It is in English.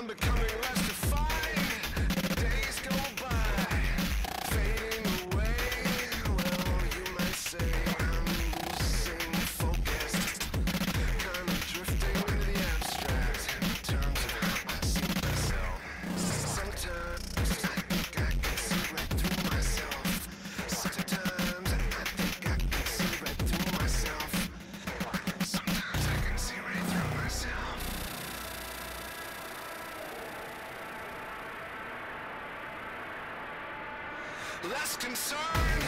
I'm becoming less defined. Less concerned